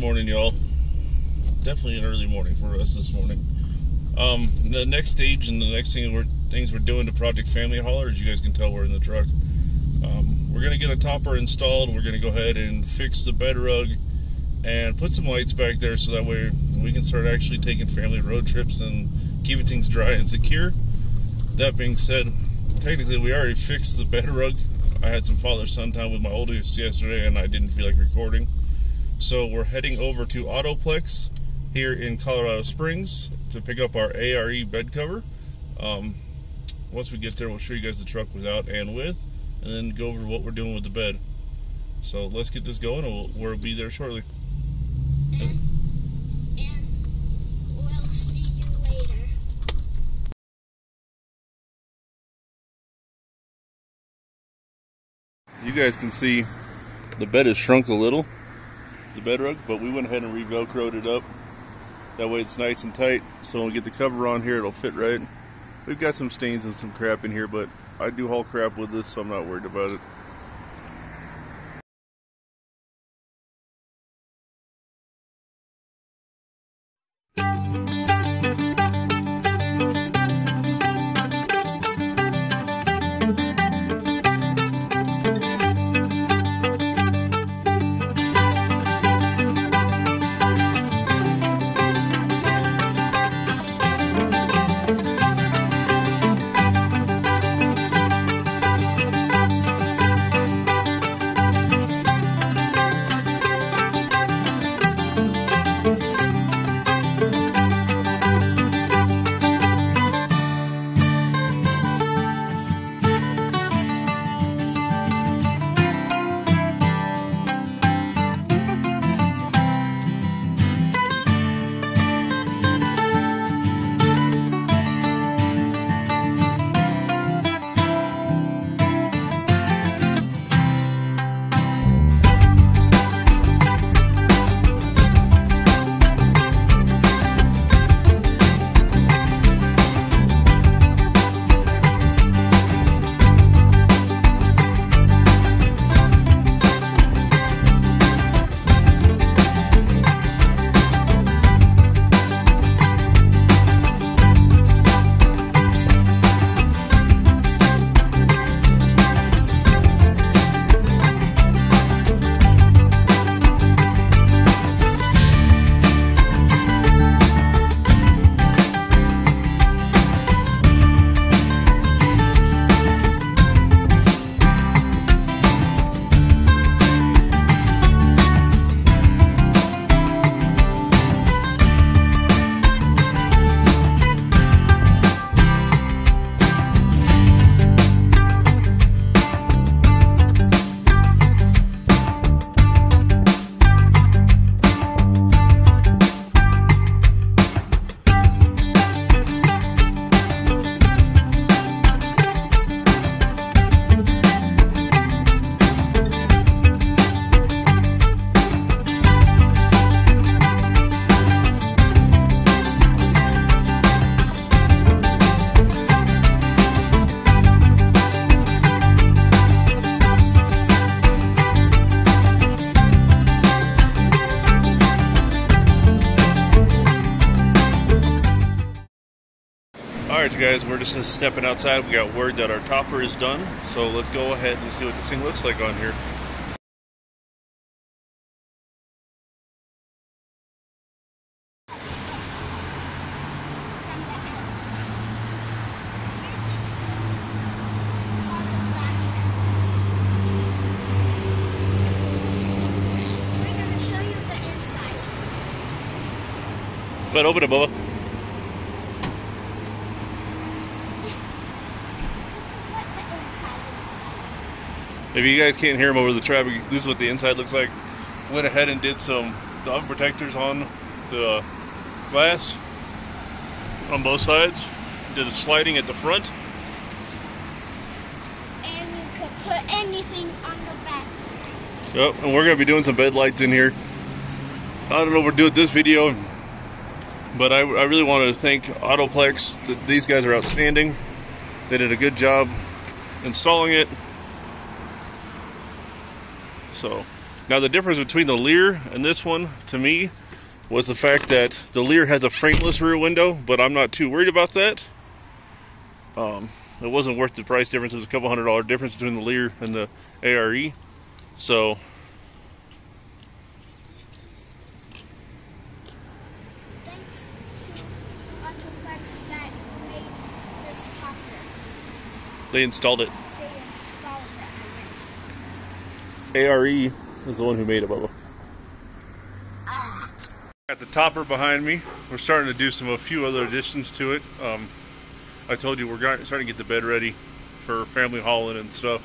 morning, y'all. Definitely an early morning for us this morning. Um, the next stage and the next thing we're things we're doing to Project Family Hauler, as you guys can tell, we're in the truck. Um, we're gonna get a topper installed. We're gonna go ahead and fix the bed rug and put some lights back there so that way we can start actually taking family road trips and keeping things dry and secure. That being said, technically we already fixed the bed rug. I had some father-son time with my oldest yesterday and I didn't feel like recording. So we're heading over to Autoplex here in Colorado Springs to pick up our ARE bed cover. Um, once we get there, we'll show you guys the truck without and with, and then go over what we're doing with the bed. So let's get this going, and we'll, we'll be there shortly. You guys can see the bed has shrunk a little, the bed rug, but we went ahead and re-velcroed it up. That way it's nice and tight. So when we get the cover on here, it'll fit right. We've got some stains and some crap in here, but I do haul crap with this, so I'm not worried about it. Guys, we're just stepping outside. We got word that our topper is done, so let's go ahead and see what this thing looks like on here. From the outside. We're gonna show you the inside. But open it, Bubba. This is what the inside looks like. If you guys can't hear them over the traffic, this is what the inside looks like. Went ahead and did some dog protectors on the glass on both sides. Did a sliding at the front. And you could put anything on the back. Yep, and we're gonna be doing some bed lights in here. I don't know if we're doing this video, but I, I really wanted to thank Autoplex. Th- These guys are outstanding. They did a good job installing it. So Now the difference between the Leer and this one, to me, was the fact that the Leer has a frameless rear window, but I'm not too worried about that. Um, it wasn't worth the price difference. It was a couple hundred dollar difference between the Leer and the ARE. So Thanks to Autoplex that made this topper. they installed it. They installed it. ARE is the one who made it, Bubba. Got the topper behind me. We're starting to do some a few other additions to it. Um, I told you we're starting to get the bed ready for family hauling and stuff.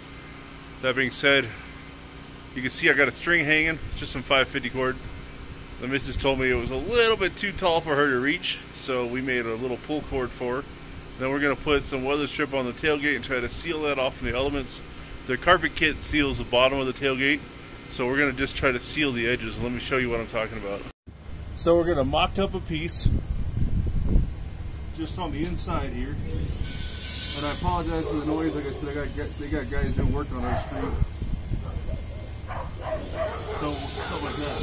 That being said, you can see I got a string hanging. It's just some 550 cord. The missus told me it was a little bit too tall for her to reach, so we made a little pull cord for her. Then we're gonna put some weather strip on the tailgate and try to seal that off from the elements. The carpet kit seals the bottom of the tailgate, so we're gonna just try to seal the edges. Let me show you what I'm talking about. So we're gonna mock up a piece just on the inside here. And I apologize for the noise. Like I said, I got they got guys doing work on our street. So stuff like that.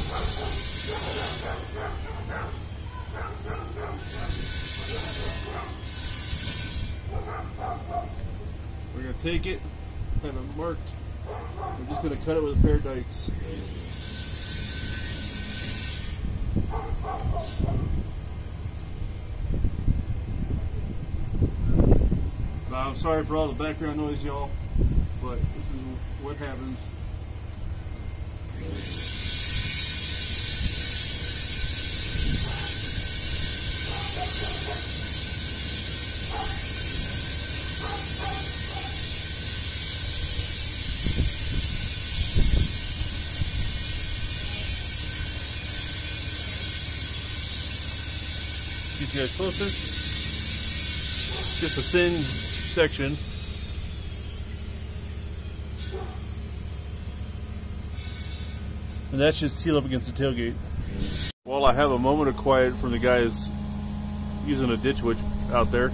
We're gonna take it, kind of marked. We're just gonna cut it with a pair of dikes. I'm sorry for all the background noise, y'all, but this is what happens. You guys closer. Just a thin section. And that's just seal up against the tailgate. While I have a moment of quiet from the guys using a ditch witch out there.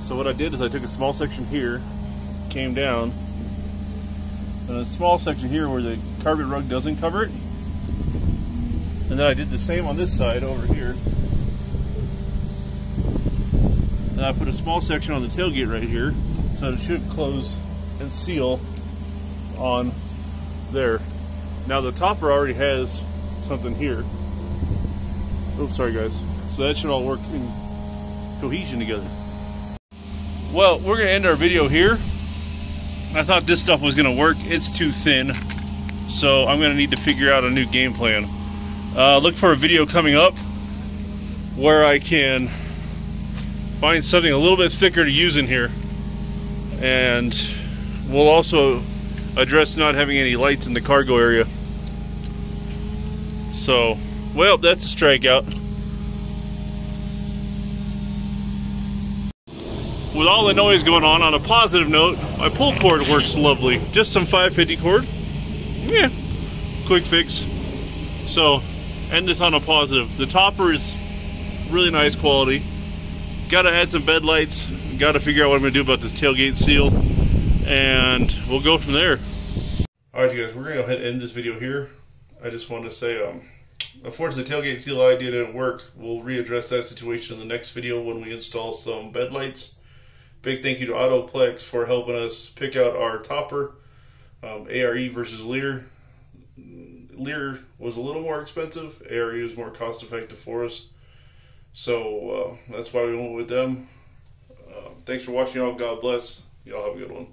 So what I did is I took a small section here, came down, and a small section here where the carpet rug doesn't cover it. And then I did the same on this side over here. And I put a small section on the tailgate right here, so it should close and seal on there. Now the topper already has something here. Oops, sorry guys. So that should all work in cohesion together. Well, we're gonna end our video here. I thought this stuff was gonna work. It's too thin, so I'm gonna need to figure out a new game plan. Uh, look for a video coming up where I can find something a little bit thicker to use in here. And we'll also address not having any lights in the cargo area. So, well, that's a strikeout. With all the noise going on, on a positive note, my pull cord works lovely. Just some 550 cord. Yeah, quick fix. So, end this on a positive. The topper is really nice quality. Got to add some bed lights. Got to figure out what I'm to do about this tailgate seal. And we'll go from there. Alright, you guys, we're to go ahead and end this video here. I just want to say, um, unfortunately, the tailgate seal idea didn't work. We'll readdress that situation in the next video when we install some bed lights. Big thank you to Autoplex for helping us pick out our topper, um, ARE versus Leer. Leer was a little more expensive. ARE was more cost effective for us. So uh, that's why we went with them. Uh, thanks for watching, y'all. God bless. Y'all have a good one.